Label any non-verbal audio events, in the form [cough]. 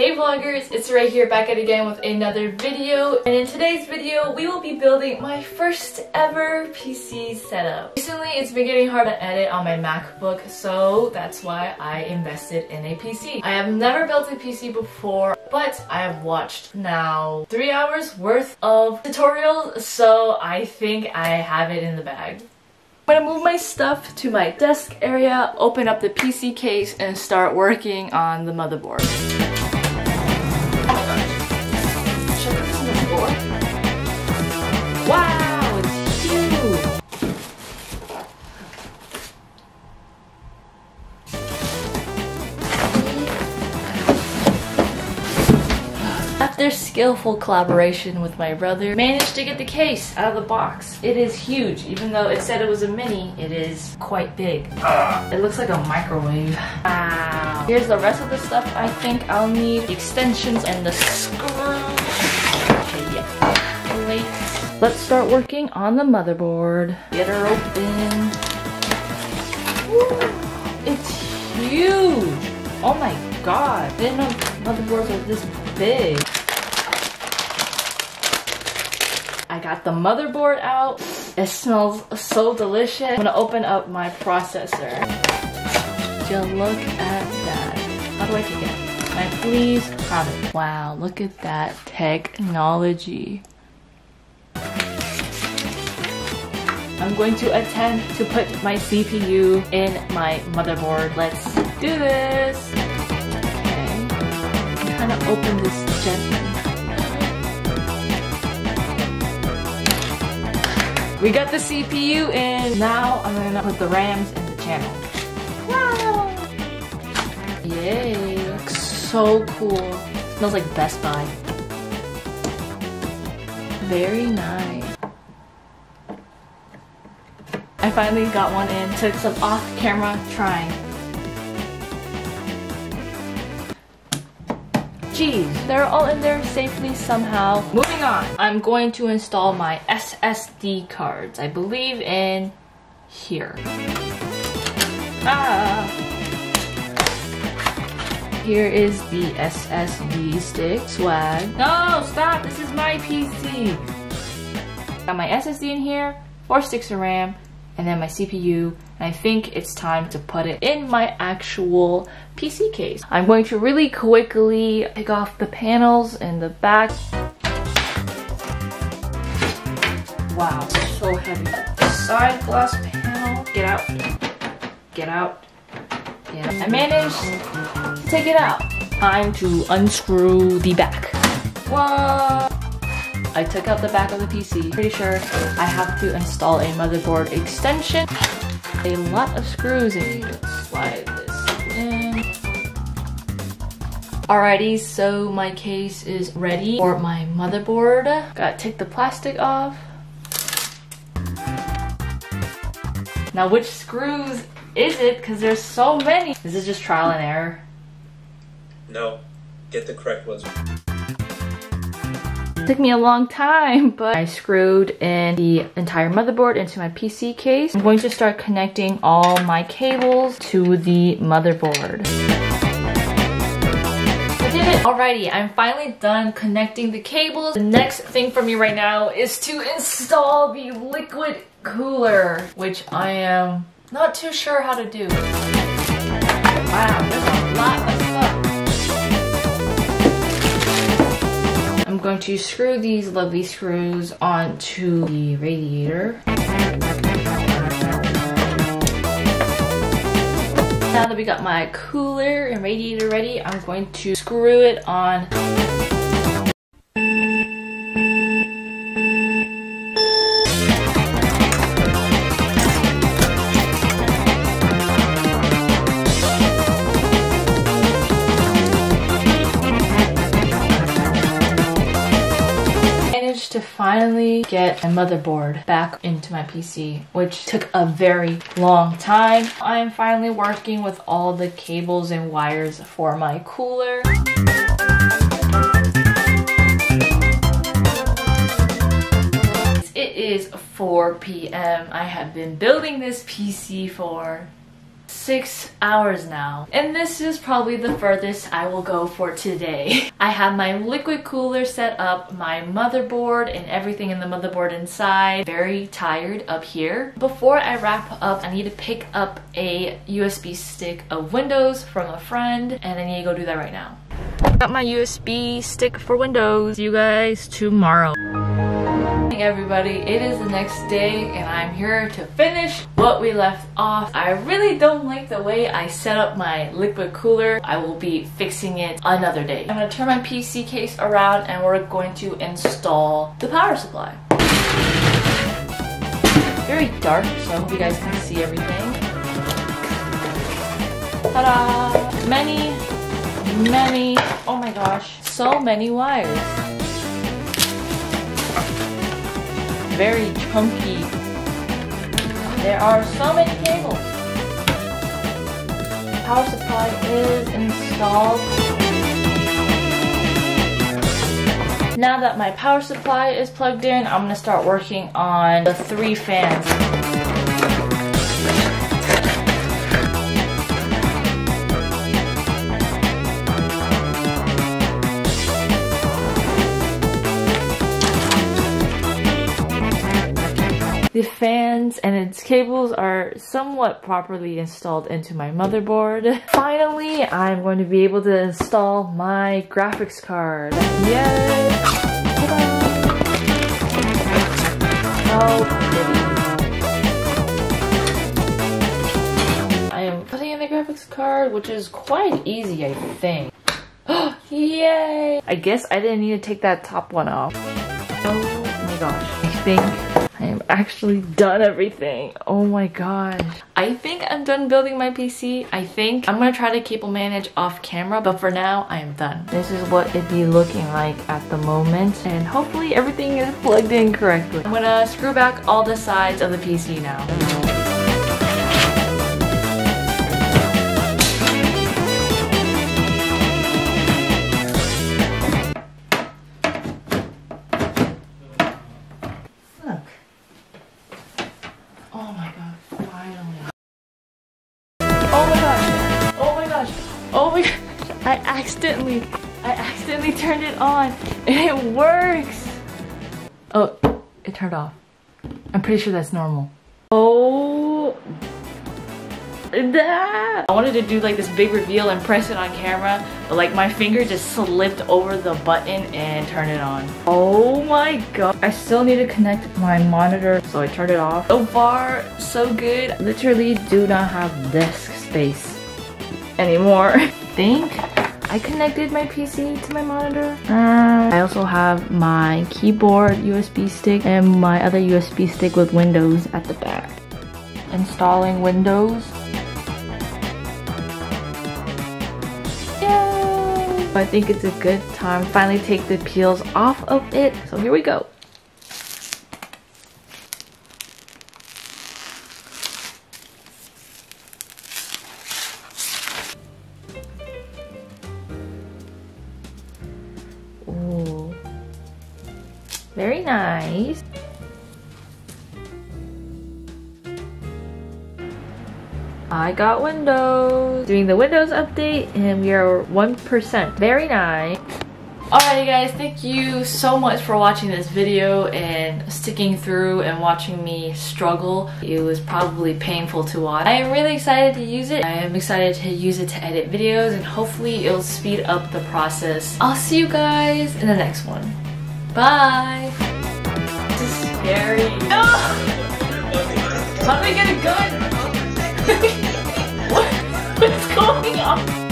Hey vloggers, it's Ray here back at again with another video and in today's video we will be building my first ever PC setup. Recently it's been getting hard to edit on my MacBook so that's why I invested in a PC. I have never built a PC before but I have watched now three hours worth of tutorials so I think I have it in the bag. I'm gonna move my stuff to my desk area, open up the PC case, and start working on the motherboard. Skillful collaboration with my brother, managed to get the case out of the box. It is huge, even though it said it was a mini, it is quite big. It looks like a microwave. Wow. Here's the rest of the stuff I think I'll need. The extensions and the screw. Okay, yeah. Wait. Let's start working on the motherboard. Get her open. Woo. It's huge. Oh my god. I didn't know motherboards are this big. I got the motherboard out. It smells so delicious. I'm gonna open up my processor. Just look at that. How do I take it? Please it? Wow, look at that technology. I'm going to attempt to put my CPU in my motherboard. Let's do this. Okay. I'm to open this gently. We got the CPU in. Now I'm gonna put the RAMs in the channel. Wow! Yay, looks so cool. Smells like Best Buy. Very nice. I finally got one in, took some off-camera trying. They're all in there safely somehow. Moving on, I'm going to install my SSD cards. I believe in here. Ah! Here is the SSD stick swag. No, stop! This is my PC. Got my SSD in here, four sticks of RAM, and then my CPU and I think it's time to put it in my actual PC case. I'm going to really quickly take off the panels in the back. Wow, so heavy. Side glass panel, get out, get out, out. I managed to take it out. Time to unscrew the back. What? I took out the back of the PC. Pretty sure I have to install a motherboard extension. A lot of screws and just slide this in. Alrighty, so my case is ready for my motherboard. Gotta take the plastic off. Now which screws is it? Because there's so many. This is just trial and error? No, get the correct ones. Took me a long time, but I screwed in the entire motherboard into my PC case. I'm going to start connecting all my cables to the motherboard. I did it! Alrighty, I'm finally done connecting the cables. The next thing for me right now is to install the liquid cooler, which I am not too sure how to do. Wow, there's a lot of going to screw these lovely screws onto the radiator. Now that we got my cooler and radiator ready, I'm going to screw it on finally get my motherboard back into my PC, which took a very long time. I am finally working with all the cables and wires for my cooler. It is 4 p.m. I have been building this PC for six hours now. And this is probably the furthest I will go for today. [laughs] I have my liquid cooler set up, my motherboard and everything in the motherboard inside. Very tired up here. Before I wrap up, I need to pick up a USB stick of Windows from a friend and I need to go do that right now. Got my USB stick for Windows. See you guys tomorrow everybody. It is the next day and I'm here to finish what we left off. I really don't like the way I set up my liquid cooler. I will be fixing it another day. I'm gonna turn my PC case around and we're going to install the power supply. Very dark so I hope you guys can see everything. Ta-da! Many many oh my gosh so many wires very chunky. There are so many cables. Power supply is installed. Now that my power supply is plugged in, I'm to start working on the three fans. The fans and its cables are somewhat properly installed into my motherboard. Finally, I'm going to be able to install my graphics card. Yay! I am putting in the graphics card, which is quite easy, I think. [gasps] Yay! I guess I didn't need to take that top one off. Oh my gosh. I think I am actually done everything. Oh my gosh. I think I'm done building my PC. I think I'm gonna try to cable manage off camera, but for now, I am done. This is what it'd be looking like at the moment, and hopefully everything is plugged in correctly. I'm gonna screw back all the sides of the PC now. Accidentally turned it on and [laughs] it works. Oh, it turned off. I'm pretty sure that's normal. Oh, that. I wanted to do like this big reveal and press it on camera, but like my finger just slipped over the button and turned it on. Oh my god. I still need to connect my monitor, so I turned it off. So far, so good. Literally do not have desk space anymore. [laughs] Think I connected my PC to my monitor. Uh, I also have my keyboard USB stick and my other USB stick with Windows at the back. Installing Windows. Yay! I think it's a good time to finally take the peels off of it. So here we go. Very nice. I got Windows. Doing the Windows update and we are 1%. Very nice. Alrighty guys, thank you so much for watching this video and sticking through and watching me struggle. It was probably painful to watch. I am really excited to use it. I am excited to use it to edit videos and hopefully it'll speed up the process. I'll see you guys in the next one. Bye! This is scary. No! How do I get a gun? [laughs] what? What's going on?